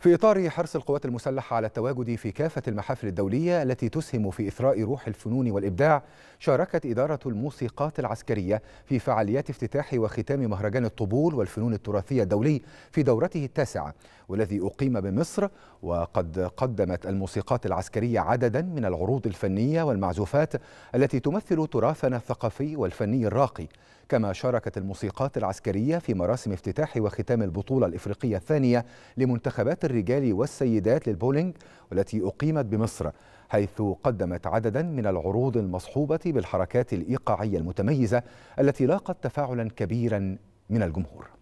في إطار حرص القوات المسلحة على التواجد في كافة المحافل الدولية التي تسهم في إثراء روح الفنون والإبداع شاركت إدارة الموسيقات العسكرية في فعاليات افتتاح وختام مهرجان الطبول والفنون التراثية الدولي في دورته التاسعة. والذي أقيم بمصر وقد قدمت الموسيقات العسكرية عددا من العروض الفنية والمعزوفات التي تمثل تراثنا الثقافي والفني الراقي. كما شاركت الموسيقات العسكرية في مراسم افتتاح وختام البطولة الإفريقية الثانية لمنتخبات الرجال والسيدات للبولينج والتي أقيمت بمصر حيث قدمت عددا من العروض المصحوبة بالحركات الإيقاعية المتميزة التي لاقت تفاعلا كبيرا من الجمهور.